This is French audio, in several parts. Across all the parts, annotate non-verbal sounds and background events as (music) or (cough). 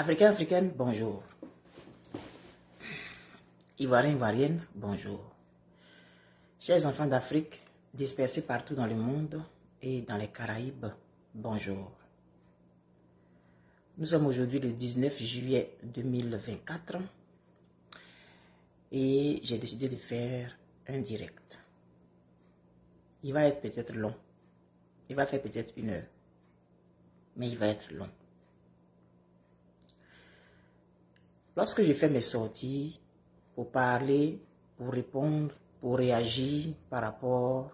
Africains, Africaines, bonjour. Ivoiriens, Ivoiriennes, bonjour. Chers enfants d'Afrique, dispersés partout dans le monde et dans les Caraïbes, bonjour. Nous sommes aujourd'hui le 19 juillet 2024 et j'ai décidé de faire un direct. Il va être peut-être long. Il va faire peut-être une heure. Mais il va être long. Lorsque je fais mes sorties pour parler, pour répondre, pour réagir par rapport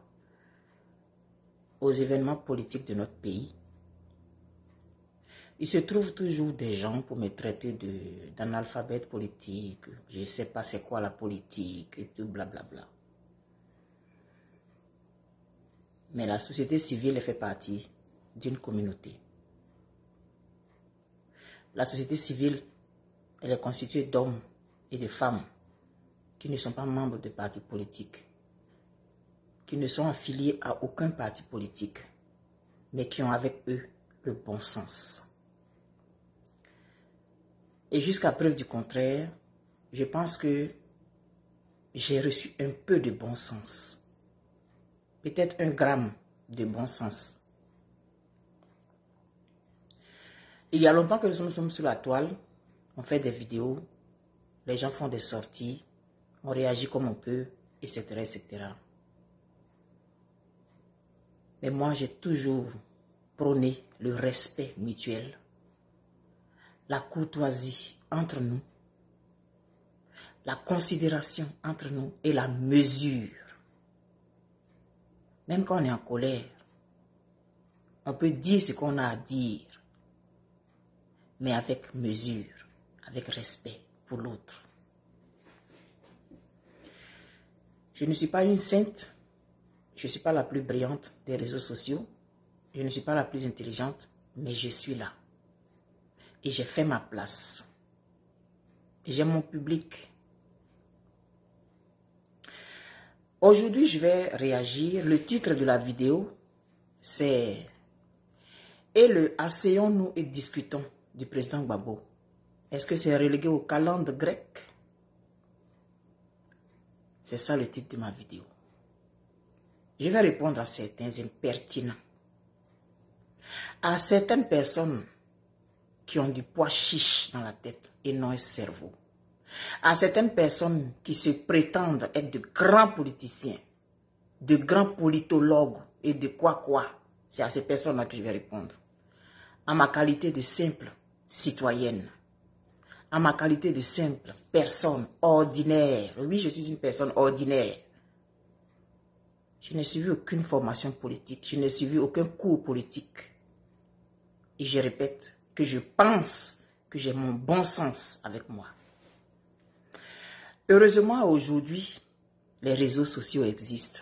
aux événements politiques de notre pays, il se trouve toujours des gens pour me traiter d'analphabète politique. Je ne sais pas c'est quoi la politique et tout blablabla. Mais la société civile fait partie d'une communauté. La société civile elle est constituée d'hommes et de femmes qui ne sont pas membres de partis politiques, qui ne sont affiliés à aucun parti politique, mais qui ont avec eux le bon sens. Et jusqu'à preuve du contraire, je pense que j'ai reçu un peu de bon sens. Peut-être un gramme de bon sens. Il y a longtemps que nous sommes sur la toile on fait des vidéos, les gens font des sorties, on réagit comme on peut, etc. etc. Mais moi, j'ai toujours prôné le respect mutuel, la courtoisie entre nous, la considération entre nous et la mesure. Même quand on est en colère, on peut dire ce qu'on a à dire, mais avec mesure respect pour l'autre. Je ne suis pas une sainte, je ne suis pas la plus brillante des réseaux sociaux, je ne suis pas la plus intelligente, mais je suis là. Et j'ai fait ma place. J'ai mon public. Aujourd'hui, je vais réagir. Le titre de la vidéo, c'est « Et le asseyons-nous et discutons » du président Gbagbo. Est-ce que c'est relégué au calendrier grec? C'est ça le titre de ma vidéo. Je vais répondre à certains impertinents. À certaines personnes qui ont du poids chiche dans la tête et non un cerveau. À certaines personnes qui se prétendent être de grands politiciens, de grands politologues et de quoi quoi. C'est à ces personnes-là que je vais répondre. À ma qualité de simple citoyenne, en ma qualité de simple personne ordinaire. Oui, je suis une personne ordinaire. Je n'ai suivi aucune formation politique. Je n'ai suivi aucun cours politique. Et je répète que je pense que j'ai mon bon sens avec moi. Heureusement, aujourd'hui, les réseaux sociaux existent.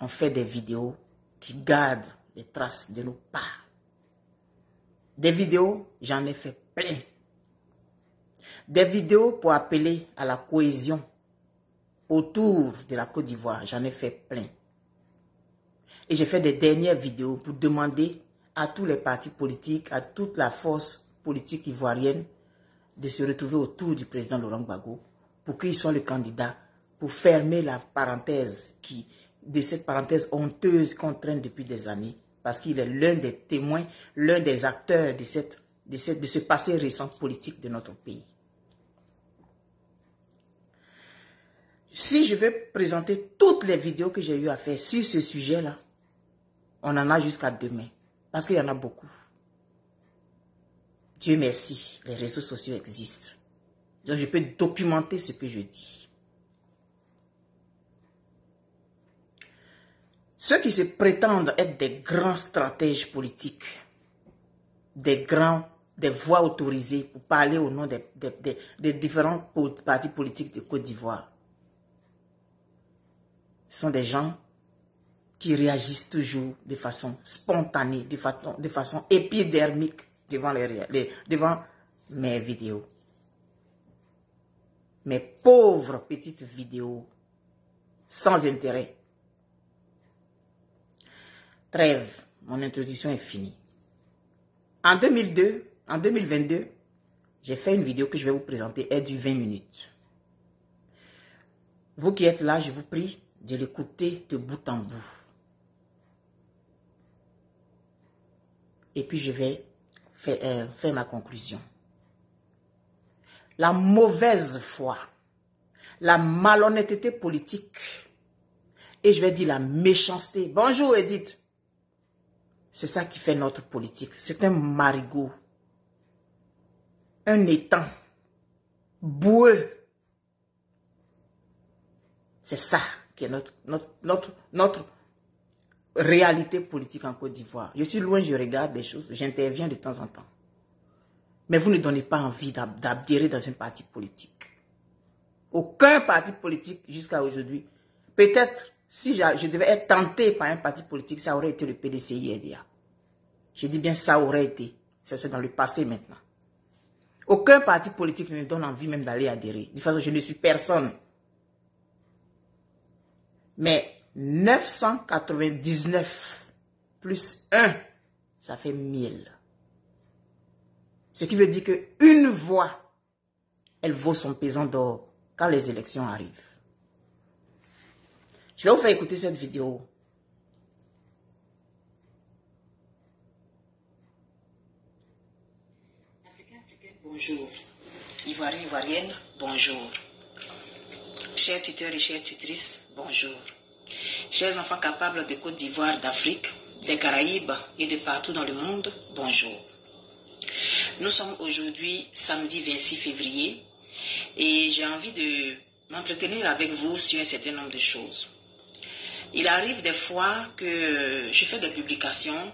On fait des vidéos qui gardent les traces de nos pas. Des vidéos, j'en ai fait plein. Des vidéos pour appeler à la cohésion autour de la Côte d'Ivoire. J'en ai fait plein. Et j'ai fait des dernières vidéos pour demander à tous les partis politiques, à toute la force politique ivoirienne de se retrouver autour du président Laurent Gbagbo pour qu'il soit le candidat pour fermer la parenthèse qui, de cette parenthèse honteuse qu'on traîne depuis des années parce qu'il est l'un des témoins, l'un des acteurs de, cette, de, cette, de ce passé récent politique de notre pays. Si je vais présenter toutes les vidéos que j'ai eu à faire sur ce sujet-là, on en a jusqu'à demain. Parce qu'il y en a beaucoup. Dieu merci, les réseaux sociaux existent. Donc je peux documenter ce que je dis. Ceux qui se prétendent être des grands stratèges politiques, des grands, des voix autorisées pour parler au nom des, des différents partis politiques de Côte d'Ivoire, ce sont des gens qui réagissent toujours de façon spontanée, de façon, de façon épidermique devant, les, devant mes vidéos. Mes pauvres petites vidéos sans intérêt. Trêve, mon introduction est finie. En 2002, en 2022, J'ai fait une vidéo que je vais vous présenter, elle dure 20 minutes. Vous qui êtes là, je vous prie de l'écouter de bout en bout. Et puis je vais faire, euh, faire ma conclusion. La mauvaise foi, la malhonnêteté politique, et je vais dire la méchanceté. Bonjour Edith. C'est ça qui fait notre politique. C'est un marigot. Un étang. Boueux. C'est ça qui est notre, réalité politique en Côte d'Ivoire. Je suis loin, je regarde les choses, j'interviens de temps en temps. Mais vous ne donnez pas envie d'adhérer dans un parti politique. Aucun parti politique jusqu'à aujourd'hui. Peut-être si je, devais être tenté par un parti politique, ça aurait été le PDCI-EDA. Je dis bien ça aurait été. Ça c'est dans le passé maintenant. Aucun parti politique ne donne envie même d'aller adhérer. De toute façon, je ne suis personne. Mais 999 plus 1, ça fait 1000. Ce qui veut dire qu'une voix, elle vaut son pesant d'or quand les élections arrivent. Je vais vous faire écouter cette vidéo. Africain, Africain, bonjour. Ivoirien, Ivoirienne, bonjour. Chers tuteurs et chères tutrices, bonjour. Chers enfants capables de Côte d'Ivoire, d'Afrique, des Caraïbes et de partout dans le monde, bonjour. Nous sommes aujourd'hui samedi 26 février et j'ai envie de m'entretenir avec vous sur un certain nombre de choses. Il arrive des fois que je fais des publications,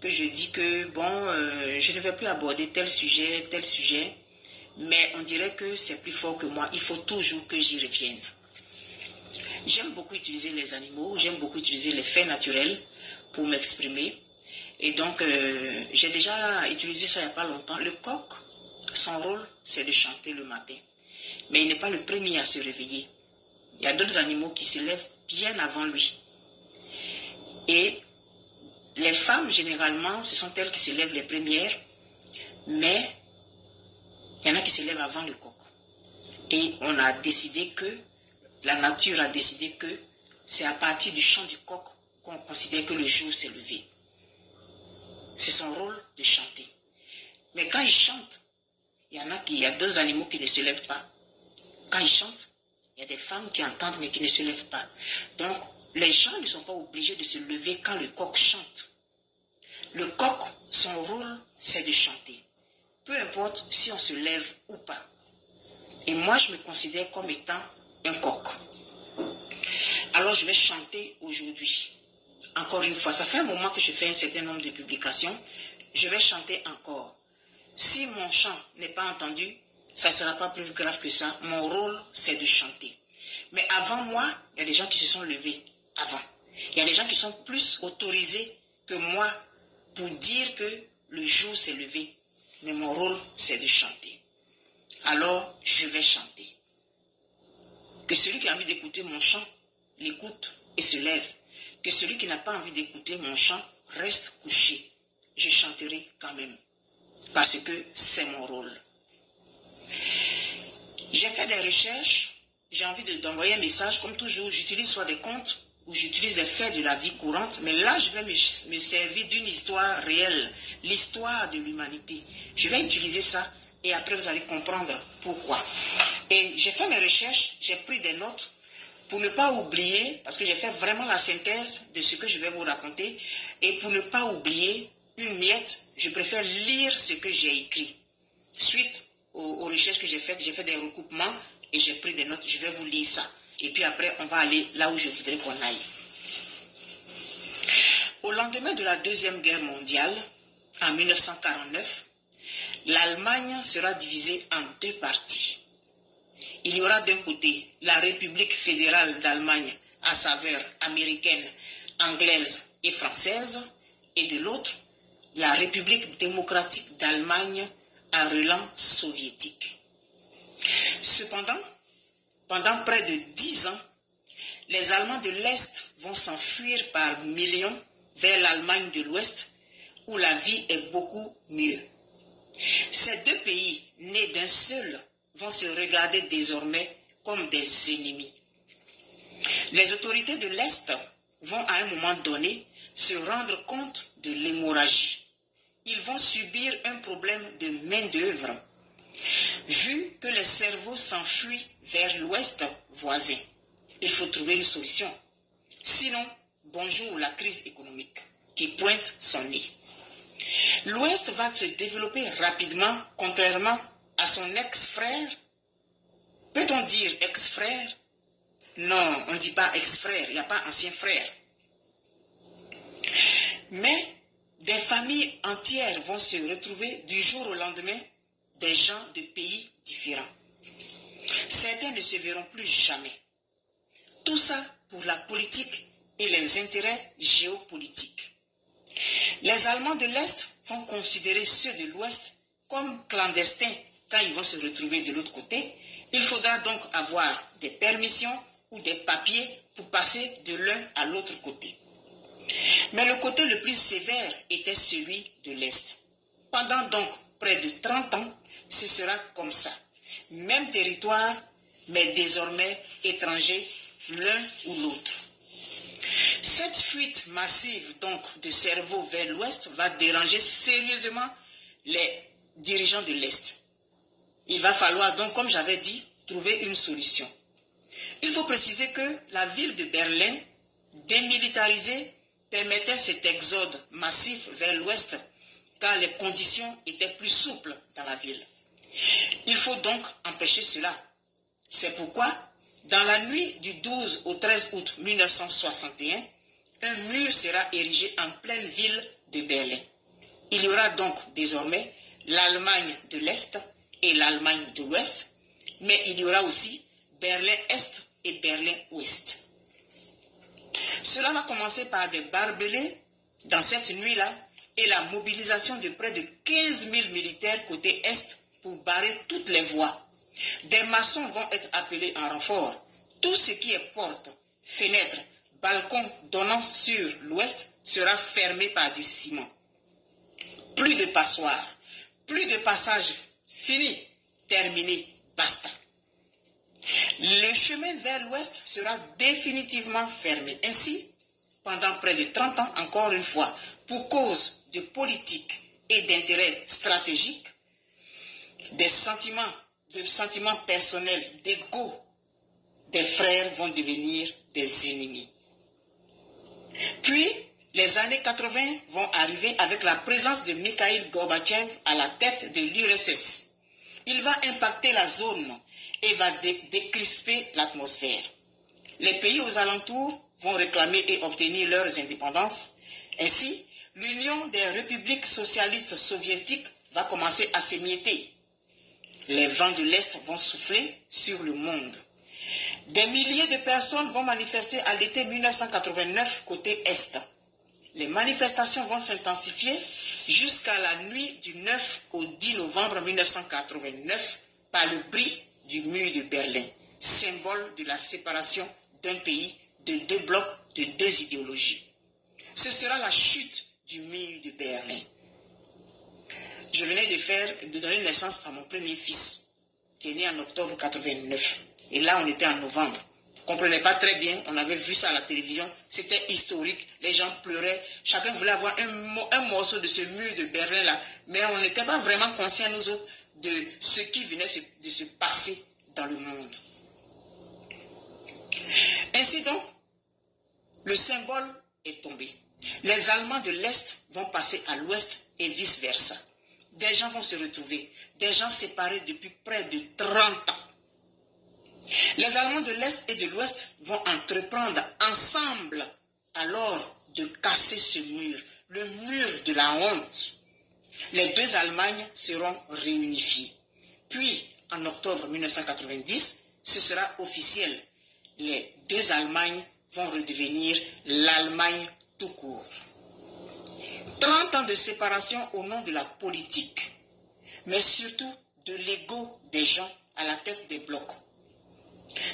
que je dis que, bon, euh, je ne vais plus aborder tel sujet, tel sujet, mais on dirait que c'est plus fort que moi. Il faut toujours que j'y revienne. J'aime beaucoup utiliser les animaux, j'aime beaucoup utiliser les faits naturels pour m'exprimer. Et donc, euh, j'ai déjà utilisé ça il n'y a pas longtemps. Le coq, son rôle, c'est de chanter le matin. Mais il n'est pas le premier à se réveiller. Il y a d'autres animaux qui se lèvent bien avant lui. Et les femmes, généralement, ce sont elles qui se lèvent les premières, mais il y en a qui se lèvent avant le coq. Et on a décidé que, la nature a décidé que c'est à partir du chant du coq qu'on considère que le jour s'est levé. C'est son rôle de chanter. Mais quand il chante, il y en a qui, il y a deux animaux qui ne se lèvent pas. Quand il chante, il y a des femmes qui entendent mais qui ne se lèvent pas. Donc, les gens ne sont pas obligés de se lever quand le coq chante. Le coq, son rôle, c'est de chanter. Peu importe si on se lève ou pas. Et moi, je me considère comme étant un coq. Alors, je vais chanter aujourd'hui. Encore une fois, ça fait un moment que je fais un certain nombre de publications. Je vais chanter encore. Si mon chant n'est pas entendu, ça ne sera pas plus grave que ça. Mon rôle, c'est de chanter. Mais avant moi, il y a des gens qui se sont levés avant. Il y a des gens qui sont plus autorisés que moi pour dire que le jour s'est levé. Mais mon rôle, c'est de chanter. Alors, je vais chanter. Que celui qui a envie d'écouter mon chant l'écoute et se lève. Que celui qui n'a pas envie d'écouter mon chant reste couché. Je chanterai quand même. Parce que c'est mon rôle. J'ai fait des recherches, j'ai envie d'envoyer un message, comme toujours, j'utilise soit des comptes ou j'utilise les faits de la vie courante, mais là, je vais me, servir d'une histoire réelle, l'histoire de l'humanité. Je vais utiliser ça et après, vous allez comprendre pourquoi. Et j'ai fait mes recherches, j'ai pris des notes pour ne pas oublier, parce que j'ai fait vraiment la synthèse de ce que je vais vous raconter, et pour ne pas oublier une miette, je préfère lire ce que j'ai écrit. Suite aux, recherches que j'ai faites, j'ai fait des recoupements et j'ai pris des notes. Je vais vous lire ça. Et puis après, on va aller là où je voudrais qu'on aille. Au lendemain de la Deuxième Guerre mondiale, en 1949, l'Allemagne sera divisée en deux parties. Il y aura d'un côté la République fédérale d'Allemagne à saveur américaine, anglaise et française, et de l'autre, la République démocratique d'Allemagne un relent soviétique. Cependant, pendant près de dix ans, les Allemands de l'Est vont s'enfuir par millions vers l'Allemagne de l'Ouest, où la vie est beaucoup mieux. Ces deux pays, nés d'un seul, vont se regarder désormais comme des ennemis. Les autorités de l'Est vont à un moment donné se rendre compte de l'hémorragie. Ils vont subir un problème de main-d'œuvre, vu que les cerveaux s'enfuient vers l'Ouest voisin. Il faut trouver une solution. Sinon, bonjour la crise économique qui pointe son nez. L'Ouest va se développer rapidement, contrairement à son ex-frère. Peut-on dire ex-frère? Non, on ne dit pas ex-frère, il n'y a pas ancien frère. Mais des familles entières vont se retrouver du jour au lendemain, des gens de pays différents. Certains ne se verront plus jamais. Tout ça pour la politique et les intérêts géopolitiques. Les Allemands de l'Est vont considérer ceux de l'Ouest comme clandestins quand ils vont se retrouver de l'autre côté. Il faudra donc avoir des permissions ou des papiers pour passer de l'un à l'autre côté. Mais le côté le plus sévère était celui de l'Est. Pendant donc près de 30 ans, ce sera comme ça. Même territoire, mais désormais étranger l'un ou l'autre. Cette fuite massive donc de cerveau vers l'ouest va déranger sérieusement les dirigeants de l'Est. Il va falloir donc, comme j'avais dit, trouver une solution. Il faut préciser que la ville de Berlin, démilitarisée, permettait cet exode massif vers l'ouest car les conditions étaient plus souples dans la ville. Il faut donc empêcher cela. C'est pourquoi, dans la nuit du 12 au 13 août 1961, un mur sera érigé en pleine ville de Berlin. Il y aura donc désormais l'Allemagne de l'Est et l'Allemagne de l'Ouest, mais il y aura aussi Berlin-Est et Berlin-Ouest. Cela va commencer par des barbelés dans cette nuit-là et la mobilisation de près de 15 000 militaires côté Est pour barrer toutes les voies. Des maçons vont être appelés en renfort. Tout ce qui est porte, fenêtre, balcon donnant sur l'ouest sera fermé par du ciment. Plus de passoires, plus de passages, fini, terminé, basta. Le chemin vers l'ouest sera définitivement fermé. Ainsi, pendant près de 30 ans, encore une fois, pour cause de politique et d'intérêts stratégiques, des sentiments, de sentiments personnels, d'ego des frères vont devenir des ennemis. Puis, les années 80 vont arriver avec la présence de Mikhail Gorbachev à la tête de l'URSS. Il va impacter la zone et va décrisper l'atmosphère. Les pays aux alentours vont réclamer et obtenir leurs indépendances. Ainsi, l'Union des républiques socialistes soviétiques va commencer à s'émietter. Les vents de l'Est vont souffler sur le monde. Des milliers de personnes vont manifester à l'été 1989 côté Est. Les manifestations vont s'intensifier jusqu'à la nuit du 9 au 10 novembre 1989 par le bris du mur de Berlin, symbole de la séparation d'un pays de deux blocs de deux idéologies. Ce sera la chute du mur de Berlin. Je venais de faire, de donner naissance à mon premier fils, qui est né en octobre 89. Et là, on était en novembre. Vous comprenez pas très bien, on avait vu ça à la télévision, c'était historique, les gens pleuraient, chacun voulait avoir un, un morceau de ce mur de Berlin là, mais on n'était pas vraiment conscients, nous autres, de ce qui venait de se passer dans le monde. Ainsi donc, le symbole est tombé. Les Allemands de l'Est vont passer à l'Ouest et vice-versa. Des gens vont se retrouver, des gens séparés depuis près de 30 ans. Les Allemands de l'Est et de l'Ouest vont entreprendre ensemble alors de casser ce mur, le mur de la honte. Les deux Allemagnes seront réunifiées. Puis, en octobre 1990, ce sera officiel. Les deux Allemagnes vont redevenir l'Allemagne tout court. 30 ans de séparation au nom de la politique, mais surtout de l'ego des gens à la tête des blocs.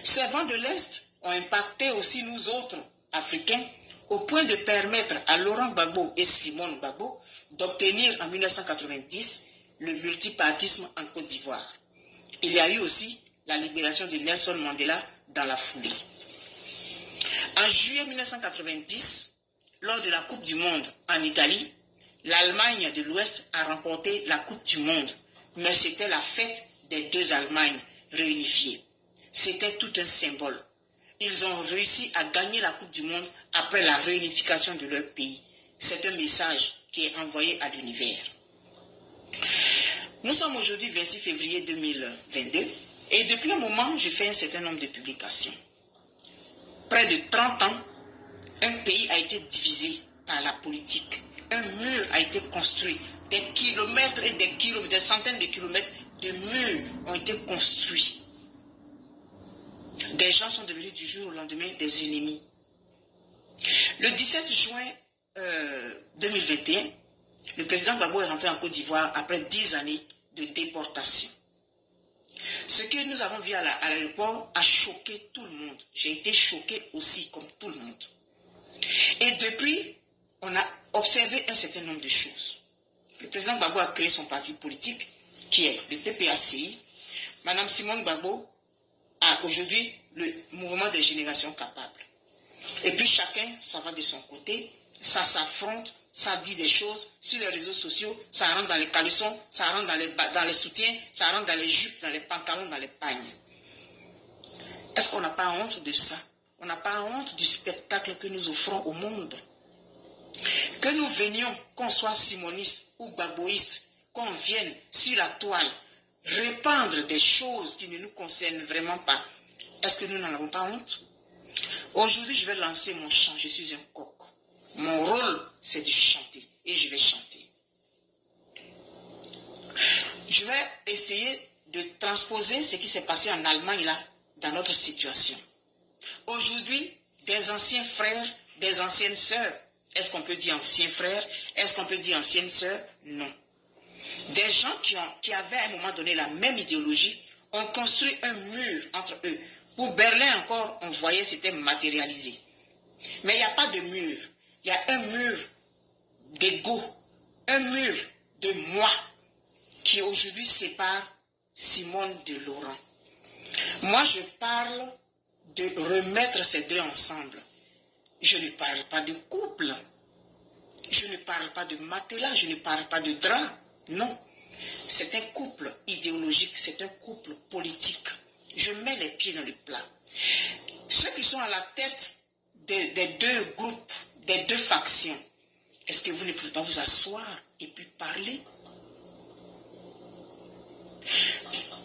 Ces vents de l'Est ont impacté aussi nous autres, Africains, au point de permettre à Laurent Gbagbo et Simone Gbagbo d'obtenir en 1990 le multipartisme en Côte d'Ivoire. Il y a eu aussi la libération de Nelson Mandela dans la foulée. En juillet 1990, lors de la Coupe du Monde en Italie, l'Allemagne de l'Ouest a remporté la Coupe du Monde, mais c'était la fête des deux Allemagnes réunifiées. C'était tout un symbole. Ils ont réussi à gagner la Coupe du Monde après la réunification de leur pays. C'est un message qui est envoyé à l'univers. Nous sommes aujourd'hui 26 février 2022 et depuis un moment, je fais un certain nombre de publications. Près de 30 ans, un pays a été divisé par la politique. Un mur a été construit. Des kilomètres et des kilomètres, des centaines de kilomètres de murs ont été construits. Des gens sont devenus du jour au lendemain des ennemis. Le 17 juin 2021, euh, le président Gbagbo est rentré en Côte d'Ivoire après dix années de déportation. Ce que nous avons vu à l'aéroport a choqué tout le monde. J'ai été choqué aussi, comme tout le monde. Et depuis, on a observé un certain nombre de choses. Le président Gbagbo a créé son parti politique, qui est le PPACI. Madame Simone Gbagbo a aujourd'hui le mouvement des générations capables. Et puis chacun, ça va de son côté, ça s'affronte, ça dit des choses sur les réseaux sociaux, ça rentre dans les caleçons, ça rentre dans les, dans les soutiens, ça rentre dans les jupes, dans les pantalons, dans les pagnes. Est-ce qu'on n'a pas honte de ça? On n'a pas honte du spectacle que nous offrons au monde Que nous venions, qu'on soit simoniste ou baboïste, qu'on vienne sur la toile répandre des choses qui ne nous concernent vraiment pas, est-ce que nous n'en avons pas honte? Aujourd'hui, je vais lancer mon chant. Je suis un coq. Mon rôle, c'est de chanter. Et je vais chanter. Je vais essayer de transposer ce qui s'est passé en Allemagne, là, dans notre situation. Aujourd'hui, des anciens frères, des anciennes sœurs, est-ce qu'on peut dire anciens frères Est-ce qu'on peut dire anciennes sœurs Non. Des gens qui, ont, qui avaient à un moment donné la même idéologie ont construit un mur entre eux. Pour Berlin encore, on voyait c'était matérialisé. Mais il n'y a pas de mur il y a un mur d'ego, un mur de moi qui aujourd'hui sépare Simone de Laurent. Moi, je parle de remettre ces deux ensemble. Je ne parle pas de couple. Je ne parle pas de matelas, je ne parle pas de drap. Non. C'est un couple idéologique, c'est un couple politique. Je mets les pieds dans le plat. Ceux qui sont à la tête des deux groupes des deux factions, est-ce que vous ne pouvez pas vous asseoir et puis parler?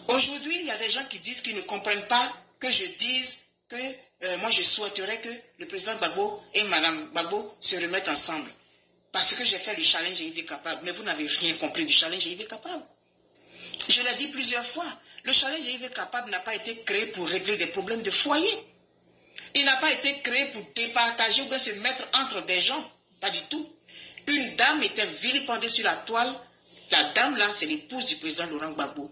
Aujourd'hui, il y a des gens qui disent qu'ils ne comprennent pas que je dise que euh, moi je souhaiterais que le président Gbagbo et Madame Gbagbo se remettent ensemble. Parce que j'ai fait le challenge IV capable. Mais vous n'avez rien compris du challenge IV capable. Je l'ai dit plusieurs fois. Le challenge IV capable n'a pas été créé pour régler des problèmes de foyer. Il n'a pas été créé pour départager ou bien se mettre entre des gens. Pas du tout. Une dame était vilipendée sur la toile. La dame là, c'est l'épouse du président Laurent Gbagbo.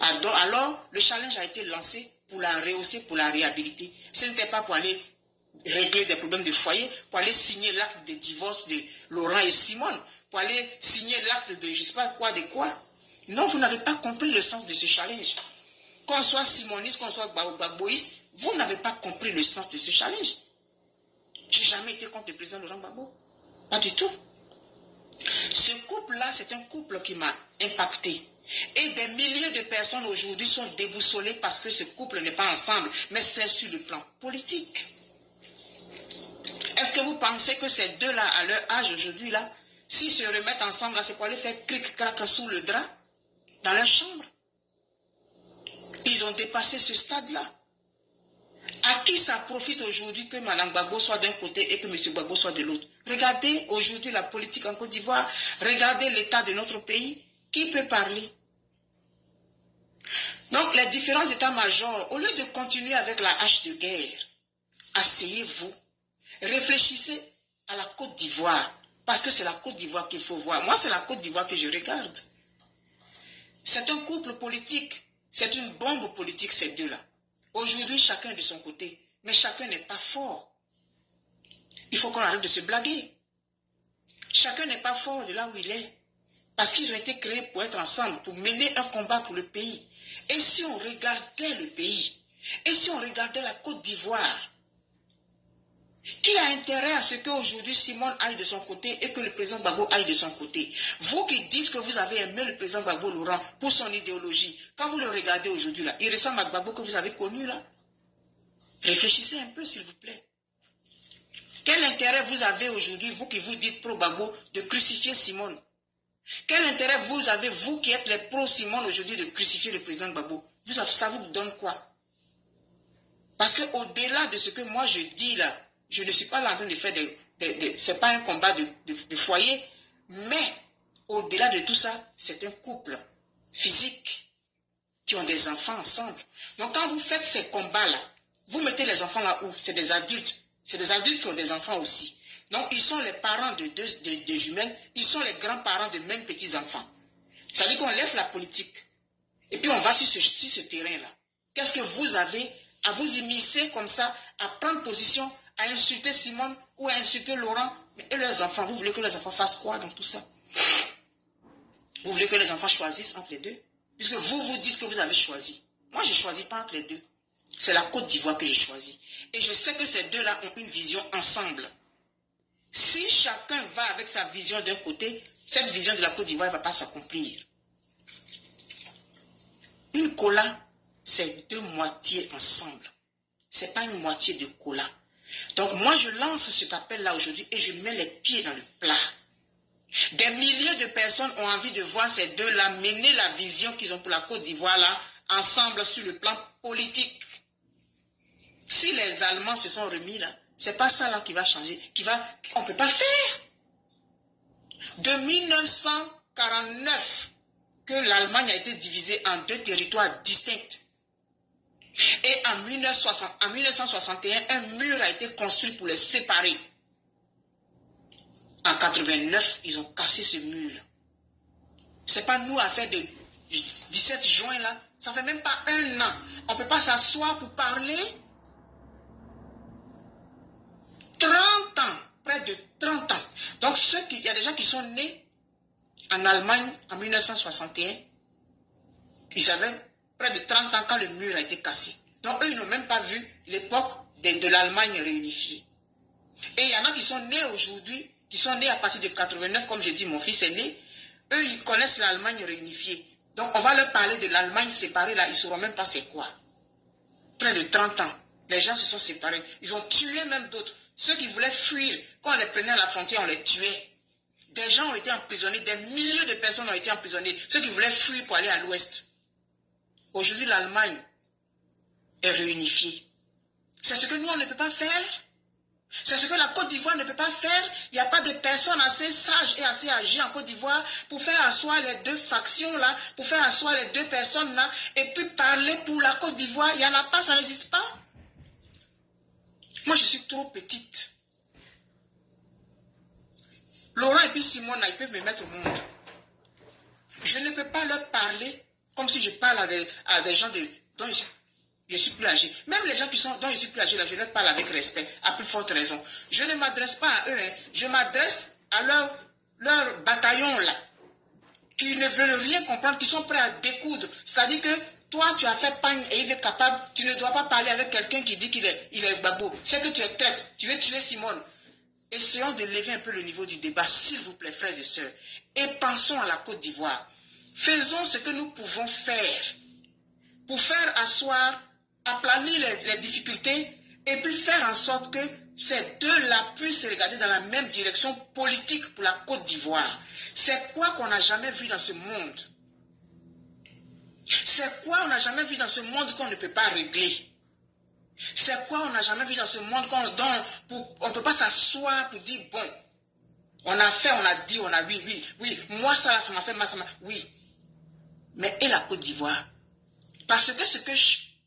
Alors, le challenge a été lancé pour la rehausser, pour la réhabiliter. Ce n'était pas pour aller régler des problèmes de foyer, pour aller signer l'acte de divorce de Laurent et Simone, pour aller signer l'acte de je ne sais pas quoi, de quoi. Non, vous n'avez pas compris le sens de ce challenge. Qu'on soit simoniste, qu'on soit gbagboïste, vous n'avez pas compris le sens de ce challenge. J'ai jamais été contre le président Laurent Gbagbo. Pas du tout. Ce couple-là, c'est un couple qui m'a impacté. Et des milliers de personnes aujourd'hui sont déboussolées parce que ce couple n'est pas ensemble, mais c'est sur le plan politique. Est-ce que vous pensez que ces deux-là, à leur âge aujourd'hui, là, s'ils se remettent ensemble, c'est pour aller faire cric-crac sous le drap, dans leur chambre? Ils ont dépassé ce stade-là. À qui ça profite aujourd'hui que Mme Gbagbo soit d'un côté et que M. Gbagbo soit de l'autre? Regardez aujourd'hui la politique en Côte d'Ivoire. Regardez l'état de notre pays. Qui peut parler? Donc les différents états-majors, au lieu de continuer avec la hache de guerre, asseyez-vous. Réfléchissez à la Côte d'Ivoire. Parce que c'est la Côte d'Ivoire qu'il faut voir. Moi, c'est la Côte d'Ivoire que je regarde. C'est un couple politique. C'est une bombe politique, ces deux-là. Aujourd'hui, chacun de son côté. Mais chacun n'est pas fort. Il faut qu'on arrête de se blaguer. Chacun n'est pas fort de là où il est. Parce qu'ils ont été créés pour être ensemble, pour mener un combat pour le pays. Et si on regardait le pays, et si on regardait la Côte d'Ivoire, qui a intérêt à ce qu'aujourd'hui Simone aille de son côté et que le président Gbagbo aille de son côté? Vous qui dites que vous avez aimé le président Gbagbo Laurent pour son idéologie, quand vous le regardez aujourd'hui là, il ressemble à Gbagbo que vous avez connu là? Réfléchissez un peu s'il vous plaît. Quel intérêt vous avez aujourd'hui, vous qui vous dites pro-Gbagbo, de crucifier Simone Quel intérêt vous avez, vous qui êtes les pro-Simone aujourd'hui, de crucifier le président Gbagbo? Vous, Ça vous donne quoi? Parce qu'au-delà de ce que moi je dis là, je ne suis pas là en train de faire des... Ce n'est pas un combat de, foyer, mais au-delà de tout ça, c'est un couple physique qui ont des enfants ensemble. Donc quand vous faites ces combats-là, vous mettez les enfants là où? C'est des adultes. C'est des adultes qui ont des enfants aussi. Donc ils sont les parents de deux jumelles, ils sont les grands-parents de même petits-enfants. Ça veut dire qu'on laisse la politique. Et puis on va sur ce, terrain-là. Qu'est-ce que vous avez à vous immiscer comme ça, à prendre position à insulter Simone ou à insulter Laurent? Et leurs enfants? Vous voulez que les enfants fassent quoi dans tout ça? Vous voulez que les enfants choisissent entre les deux? Puisque vous vous dites que vous avez choisi. Moi, je ne choisis pas entre les deux. C'est la Côte d'Ivoire que j'ai choisi. Et je sais que ces deux-là ont une vision ensemble. Si chacun va avec sa vision d'un côté, cette vision de la Côte d'Ivoire ne va pas s'accomplir. Une cola, c'est deux moitiés ensemble. Ce n'est pas une moitié de cola. Donc moi, je lance cet appel-là aujourd'hui et je mets les pieds dans le plat. Des milliers de personnes ont envie de voir ces deux-là mener la vision qu'ils ont pour la Côte d'Ivoire là, ensemble sur le plan politique. Si les Allemands se sont remis là, c'est pas ça là qui va changer, qui va, on peut pas faire. De 1949 que l'Allemagne a été divisée en deux territoires distincts. Et en, 1961, un mur a été construit pour les séparer. En 89, ils ont cassé ce mur. Ce n'est pas nous à faire de 17 juin là. Ça fait même pas un an. On ne peut pas s'asseoir pour parler. 30 ans, près de 30 ans. Donc, il y a des gens qui sont nés en Allemagne en 1961. Ils avaient près de 30 ans quand le mur a été cassé. Donc eux, ils n'ont même pas vu l'époque de, l'Allemagne réunifiée. Et il y en a qui sont nés aujourd'hui, qui sont nés à partir de 89, comme je dis, mon fils est né. Eux, ils connaissent l'Allemagne réunifiée. Donc on va leur parler de l'Allemagne séparée, là, ils ne sauront même pas c'est quoi. Près de 30 ans, les gens se sont séparés. Ils ont tué même d'autres. Ceux qui voulaient fuir, quand on les prenait à la frontière, on les tuait. Des gens ont été emprisonnés, des milliers de personnes ont été emprisonnées. Ceux qui voulaient fuir pour aller à l'ouest. Aujourd'hui, l'Allemagne est réunifiée. C'est ce que nous, on ne peut pas faire. C'est ce que la Côte d'Ivoire ne peut pas faire. Il n'y a pas de personnes assez sages et assez âgées en Côte d'Ivoire pour faire asseoir les deux factions-là, pour faire asseoir les deux personnes-là, et puis parler pour la Côte d'Ivoire. Il n'y en a pas, ça n'existe pas. Moi, je suis trop petite. Laurent et puis Simone, ils peuvent me mettre au monde. Je ne peux pas leur parler comme si je parle à des, gens de, dont je suis, plus âgé. Même les gens qui sont, dont je suis plus âgé, je leur parle avec respect, à plus forte raison. Je ne m'adresse pas à eux, hein. je m'adresse à leur, leur bataillon là, qui ne veulent rien comprendre, qui sont prêts à découdre. C'est-à-dire que toi, tu as fait pagne et il est capable, tu ne dois pas parler avec quelqu'un qui dit qu'il est, il est babo. C'est que tu es traite, tu veux tuer Simone. Essayons de lever un peu le niveau du débat, s'il vous plaît, frères et sœurs. Et pensons à la Côte d'Ivoire. Faisons ce que nous pouvons faire pour faire asseoir, aplanir les, difficultés et puis faire en sorte que ces deux-là puissent se regarder dans la même direction politique pour la Côte d'Ivoire. C'est quoi qu'on n'a jamais vu dans ce monde? C'est quoi on n'a jamais vu dans ce monde qu'on ne peut pas régler? C'est quoi on n'a jamais vu dans ce monde qu'on ne peut pas s'asseoir pour dire, bon, on a fait, on a dit, on a oui, oui, oui, moi ça, ça m'a fait mal, ça m'a... Oui, mais et la Côte d'Ivoire? Parce que ce que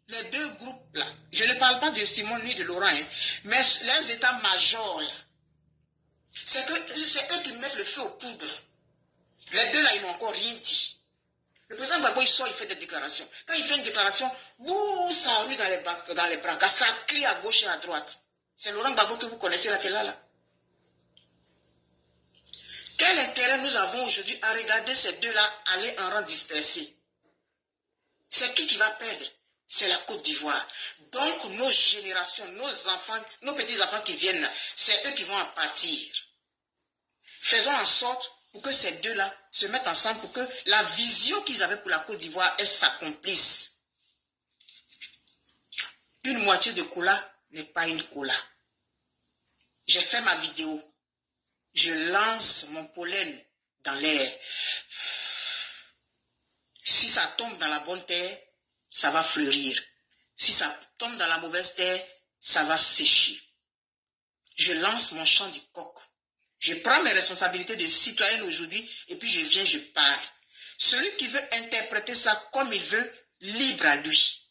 les deux groupes-là, je ne parle pas de Simon ni de Laurent, hein, mais les états-majors, c'est eux qui mettent le feu aux poudres. Les deux là, ils n'ont encore rien dit. Le président Gbagbo, il sort, il fait des déclarations. Quand il fait une déclaration, bouh, ça rue dans les, brancards, ça crie à gauche et à droite. C'est Laurent Gbagbo que vous connaissez là, là, là. Quel intérêt nous avons aujourd'hui à regarder ces deux-là aller en rang dispersé? C'est qui qui va perdre? C'est la Côte d'Ivoire. Donc nos générations, nos enfants, nos petits-enfants qui viennent, c'est eux qui vont en partir. Faisons en sorte pour que ces deux-là se mettent ensemble, pour que la vision qu'ils avaient pour la Côte d'Ivoire, s'accomplisse. Une moitié de cola n'est pas une cola. J'ai fait ma vidéo. Je lance mon pollen dans l'air. Si ça tombe dans la bonne terre, ça va fleurir. Si ça tombe dans la mauvaise terre, ça va sécher. Je lance mon chant du coq. Je prends mes responsabilités de citoyenne aujourd'hui et puis je viens, je parle. Celui qui veut interpréter ça comme il veut, libre à lui.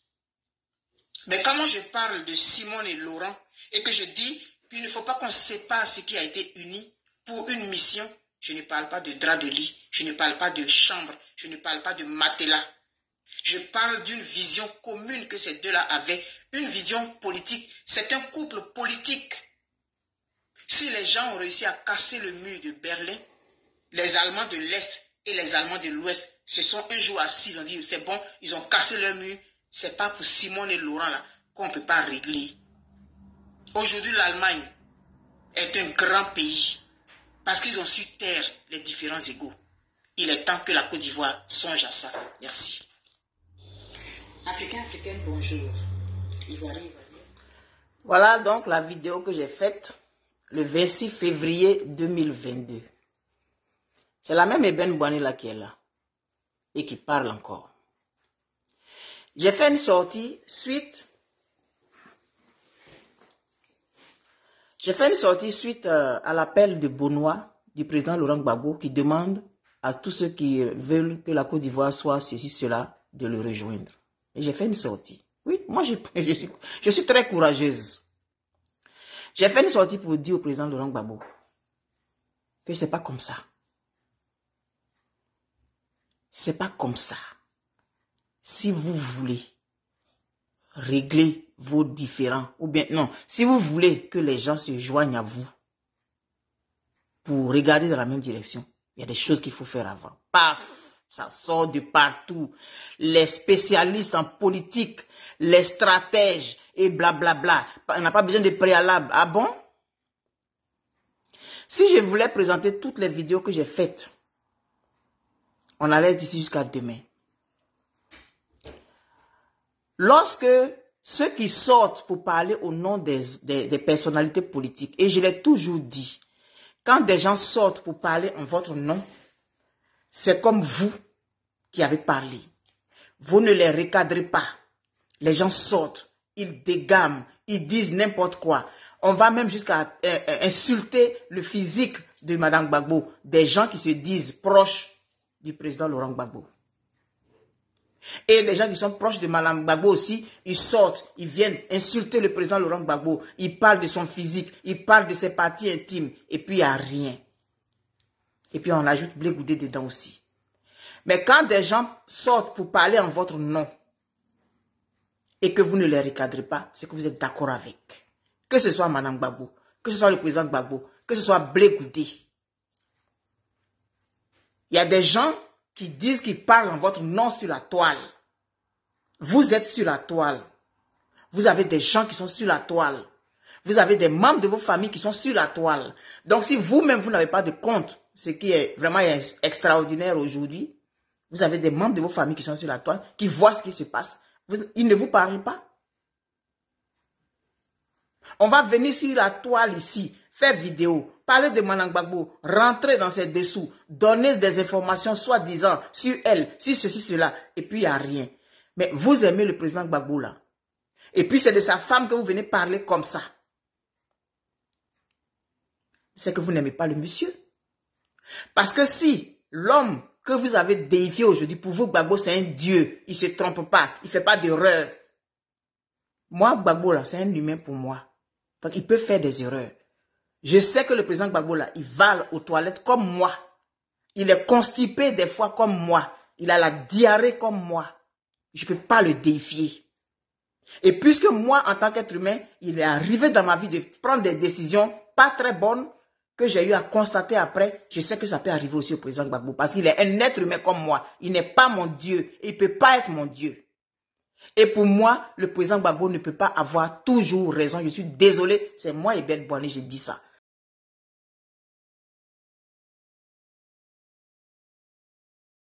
Mais quand je parle de Simone et Laurent et que je dis qu'il ne faut pas qu'on sépare ce qui a été uni pour une mission, je ne parle pas de drap de lit, je ne parle pas de chambre, je ne parle pas de matelas. Je parle d'une vision commune que ces deux-là avaient, une vision politique. C'est un couple politique. Si les gens ont réussi à casser le mur de Berlin, les Allemands de l'Est et les Allemands de l'Ouest se sont un jour assis, ils ont dit c'est bon, ils ont cassé leur mur, c'est pas pour Simone et Laurent là qu'on ne peut pas régler. Aujourd'hui, l'Allemagne est un grand pays parce qu'ils ont su taire les différents égaux. Il est temps que la Côte d'Ivoire songe à ça. Merci. Africain, africaine, bonjour. Voilà donc la vidéo que j'ai faite le 26 février 2022. C'est la même Eben Boani là qui est là et qui parle encore. J'ai fait une sortie suite. J'ai fait une sortie suite euh, à l'appel de Benoît, du président Laurent Gbagbo, qui demande à tous ceux qui veulent que la Côte d'Ivoire soit ceci, cela, de le rejoindre. Et j'ai fait une sortie. Oui, moi (laughs) je suis très courageuse. J'ai fait une sortie pour dire au président Laurent Gbagbo que c'est pas comme ça. C'est pas comme ça si vous voulez régler vos différends, ou bien non, si vous voulez que les gens se joignent à vous pour regarder dans la même direction, il y a des choses qu'il faut faire avant. Paf, ça sort de partout. Les spécialistes en politique, les stratèges et blablabla. Bla bla. On n'a pas besoin de préalable. Ah bon? Si je voulais présenter toutes les vidéos que j'ai faites, on allait d'ici jusqu'à demain. Lorsque ceux qui sortent pour parler au nom des, des, personnalités politiques, et je l'ai toujours dit, quand des gens sortent pour parler en votre nom, c'est comme vous qui avez parlé. Vous ne les recadrez pas. Les gens sortent, ils dégament, ils disent n'importe quoi. On va même jusqu'à euh, euh, insulter le physique de Mme Gbagbo, des gens qui se disent proches du président Laurent Gbagbo. Et les gens qui sont proches de Mme Gbagbo aussi, ils sortent, ils viennent insulter le président Laurent Gbagbo. Ils parlent de son physique, ils parlent de ses parties intimes. Et puis, il n'y a rien. Et puis, on ajoute blé goudé dedans aussi. Mais quand des gens sortent pour parler en votre nom, et que vous ne les recadrez pas, c'est que vous êtes d'accord avec. Que ce soit Mme Gbagbo, que ce soit le président Gbagbo, que ce soit blé goudé. Il y a des gens qui disent qu'ils parlent en votre nom sur la toile. Vous êtes sur la toile. Vous avez des gens qui sont sur la toile. Vous avez des membres de vos familles qui sont sur la toile. Donc si vous-même, vous, n'avez pas de compte, ce qui est vraiment extraordinaire aujourd'hui, vous avez des membres de vos familles qui sont sur la toile, qui voient ce qui se passe. ils ne vous parlent pas? On va venir sur la toile ici, faire vidéo, parler de Manangbagbo, rentrer dans ses dessous, donner des informations soi-disant sur elle, sur ceci, cela, et puis il n'y a rien. Mais vous aimez le président Gbagbo là. Et puis c'est de sa femme que vous venez parler comme ça. C'est que vous n'aimez pas le monsieur. Parce que si l'homme que vous avez déifié aujourd'hui, pour vous, Gbagbo, c'est un dieu. Il ne se trompe pas. Il ne fait pas d'erreur. Moi, Gbagbo, là, c'est un humain pour moi. Donc, il peut faire des erreurs. Je sais que le président Gbagbo, là, il va aux toilettes comme moi. Il est constipé des fois comme moi. Il a la diarrhée comme moi. Je ne peux pas le défier. Et puisque moi, en tant qu'être humain, il est arrivé dans ma vie de prendre des décisions pas très bonnes, que j'ai eu à constater après, je sais que ça peut arriver aussi au président Gbagbo parce qu'il est un être humain comme moi. Il n'est pas mon Dieu. Il ne peut pas être mon Dieu. Et pour moi, le président Gbagbo ne peut pas avoir toujours raison. Je suis désolé. C'est moi et Ben je dis ça.